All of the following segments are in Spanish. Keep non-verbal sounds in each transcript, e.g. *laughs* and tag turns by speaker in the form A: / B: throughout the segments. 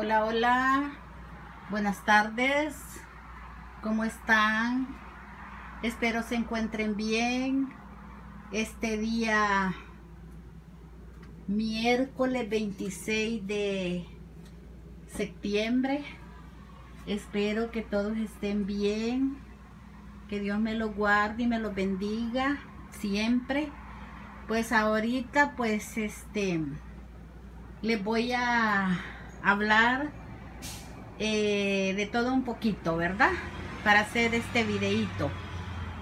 A: Hola, hola. Buenas tardes. ¿Cómo están? Espero se encuentren bien. Este día miércoles 26 de septiembre. Espero que todos estén bien. Que Dios me los guarde y me los bendiga siempre. Pues ahorita pues este les voy a hablar eh, de todo un poquito, ¿verdad? Para hacer este videito.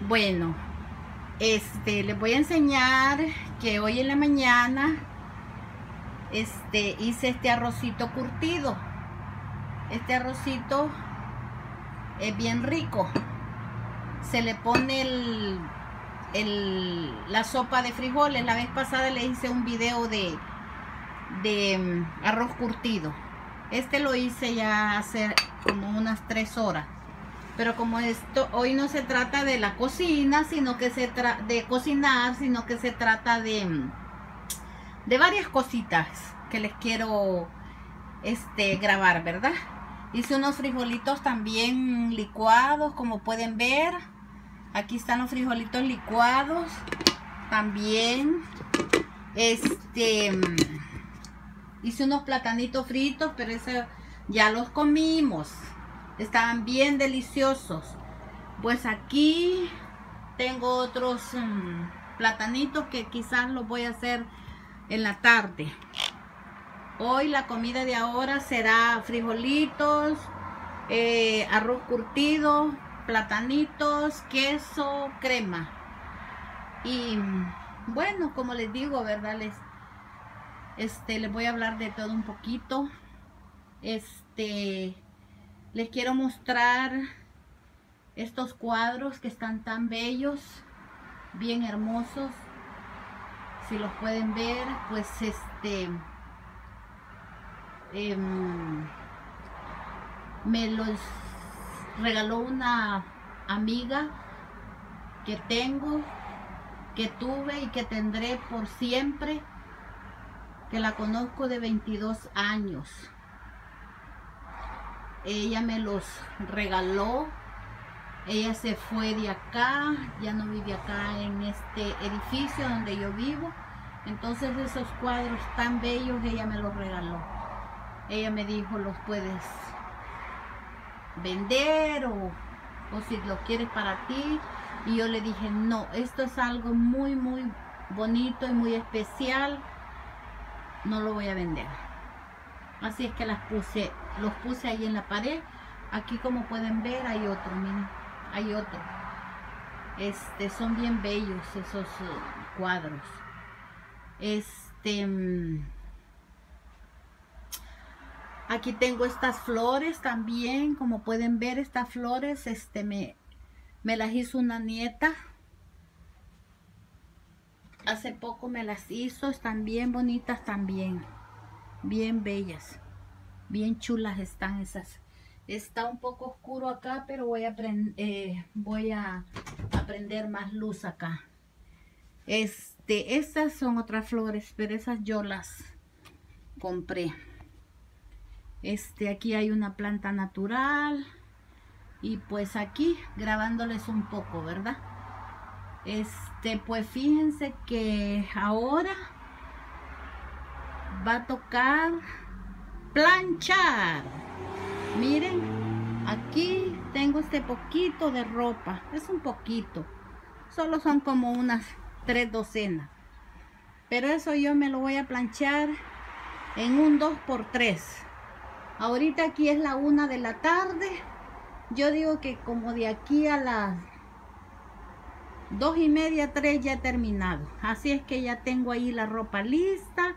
A: Bueno, este, les voy a enseñar que hoy en la mañana este, hice este arrocito curtido. Este arrocito es bien rico. Se le pone el, la sopa de frijoles. La vez pasada le hice un video de, de mm, arroz curtido. Este lo hice ya hace como unas tres horas. Pero como esto hoy no se trata de la cocina, sino que se trata de cocinar, sino que se trata de mm, de varias cositas que les quiero este grabar, ¿verdad? Hice unos frijolitos también licuados, como pueden ver. Aquí están los frijolitos licuados. También este mm, hice unos platanitos fritos, pero eso ya los comimos. Estaban bien deliciosos. Pues aquí tengo otros um, platanitos que quizás los voy a hacer en la tarde. Hoy la comida de ahora será frijolitos, eh, arroz curtido, platanitos, queso, crema. Y bueno, como les digo, ¿verdad? Les, este, les voy a hablar de todo un poquito. Este, les quiero mostrar estos cuadros que están tan bellos, bien hermosos. Si los pueden ver, pues este em, me los regaló una amiga que tengo, que tuve y que tendré por siempre, que la conozco de 22 años. Ella me los regaló. Ella se fue de acá ya no vive acá en este edificio donde yo vivo. Entonces esos cuadros tan bellos ella me los regaló. Ella me dijo los puedes vender o, o si lo quieres para ti y yo le dije no esto es algo muy muy bonito y muy especial no lo voy a vender. Así es que las puse los puse ahí en la pared. Aquí como pueden ver hay otro miren hay otro. Este son bien bellos esos uh, cuadros. Este mm, aquí tengo estas flores también como pueden ver estas flores este me me las hizo una nieta hace poco me las hizo están bien bonitas también bien bellas bien chulas están esas. Está un poco oscuro acá pero voy a eh, voy a, más luz acá. Este estas son otras flores pero esas yo las compré. Este aquí hay una planta natural y pues aquí grabándoles un poco verdad este pues fíjense que ahora va a tocar planchar. Miren, aquí tengo este poquito de ropa. Es un poquito. Solo son como unas tres docenas. Pero eso yo me lo voy a planchar en un 2x3. Ahorita aquí es la una de la tarde. Yo digo que como de aquí a las dos y media, tres ya he terminado. Así es que ya tengo ahí la ropa lista,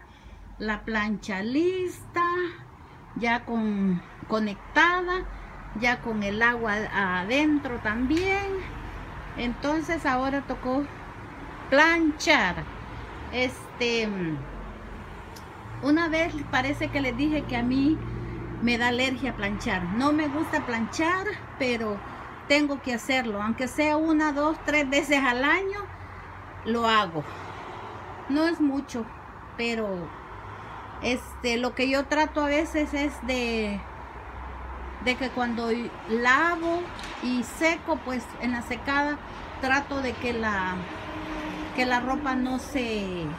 A: la plancha lista ya con conectada, ya con el agua adentro también. Entonces ahora tocó planchar. Este, una vez parece que les dije que a mí me da alergia planchar. No me gusta planchar, pero tengo que hacerlo. Aunque sea una, dos, tres veces al año, lo hago. No es mucho, pero Este, lo que yo trato a veces es de de que cuando lavo y seco, pues en la secada trato de que la que la ropa no se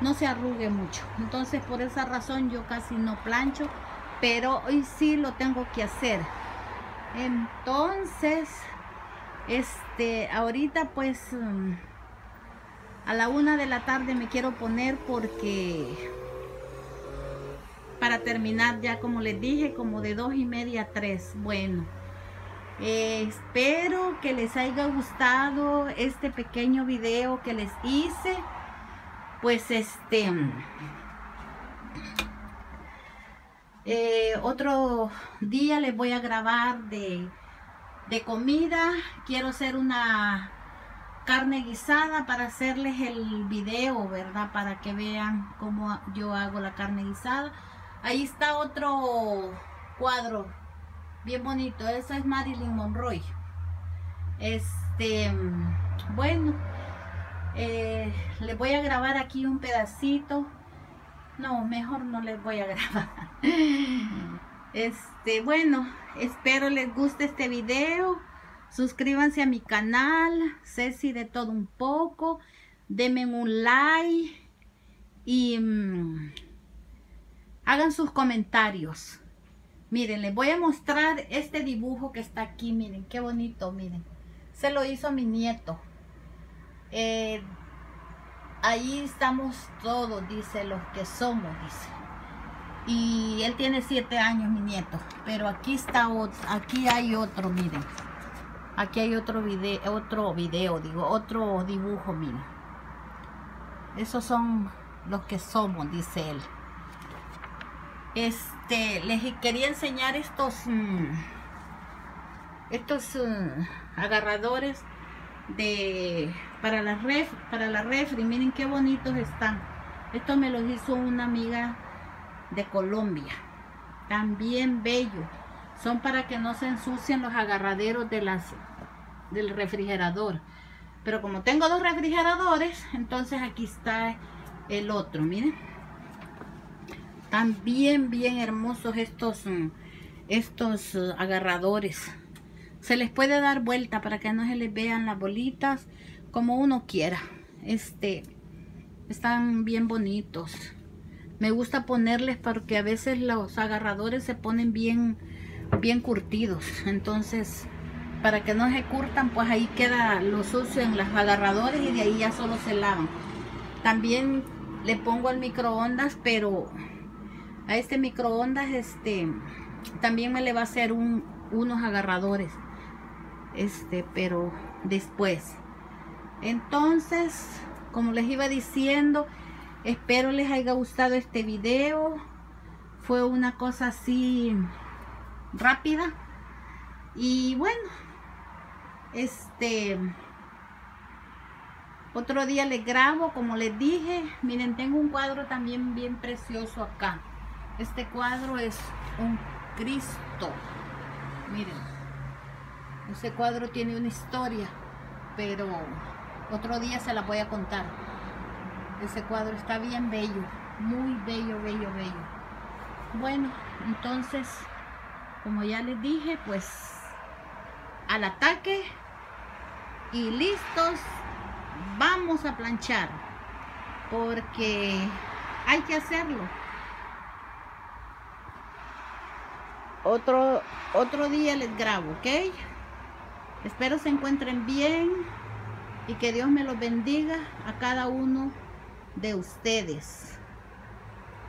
A: no se arrugue mucho. Entonces, por esa razón yo casi no plancho, pero hoy sí lo tengo que hacer. Entonces, este, ahorita pues mm, a la una de la tarde me quiero poner porque para terminar ya como les dije como de dos y media a tres. Bueno eh, espero que les haya gustado este pequeño video que les hice. Pues este eh, otro día les voy a grabar de, de comida quiero hacer una carne guisada para hacerles el video verdad para que vean cómo yo hago la carne guisada Ahí está otro cuadro bien bonito. Esa es Marilyn Monroe. Este, bueno, eh, les voy a grabar aquí un pedacito. No, mejor no les voy a *laughs* grabar. Este, bueno, espero les guste este video. Suscríbanse a mi canal, Ceci de todo un poco. Denme un like y... Mm, hagan sus comentarios. Miren, les voy a mostrar este dibujo que está aquí. Miren, qué bonito, miren. Se lo hizo mi nieto. Eh, ahí estamos todos, dice, los que somos, dice. Y él tiene siete años, mi nieto. Pero aquí está otro, aquí hay otro, miren. Aquí hay otro video, otro video, digo, otro dibujo, miren. Esos son los que somos, dice él. Este, les quería enseñar estos, mm, estos mm, agarradores de, para la ref, para la refri. Miren qué bonitos están. Esto me los hizo una amiga de Colombia. También bello. Son para que no se ensucien los agarraderos de del refrigerador. Pero como tengo dos refrigeradores, entonces aquí está el otro. Miren. Están bien, hermosos estos, mm, estos uh, agarradores. Se les puede dar vuelta para que no se les vean las bolitas como uno quiera. Este, están bien bonitos. Me gusta ponerles porque a veces los agarradores se ponen bien, bien curtidos. Entonces, para que no se curtan, pues ahí queda lo sucio en los agarradores y de ahí ya solo se lavan. También le pongo al microondas, pero a este microondas este también me le va a hacer un, unos agarradores este pero después. Entonces como les iba diciendo espero les haya gustado este video. Fue una cosa así rápida. Y bueno este otro día les grabo como les dije. Miren tengo un cuadro también bien precioso acá. Este cuadro es un Cristo. Miren, este cuadro tiene una historia, pero otro día se la voy a contar. Ese cuadro está bien bello, muy bello, bello, bello. Bueno, entonces, como ya les dije, pues al ataque y listos, vamos a planchar, porque hay que hacerlo. otro, otro día les grabo, ¿ok? Espero se encuentren bien y que Dios me los bendiga a cada uno de ustedes.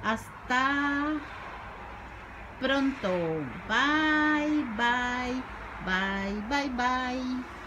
A: Hasta pronto. Bye, bye, bye, bye, bye.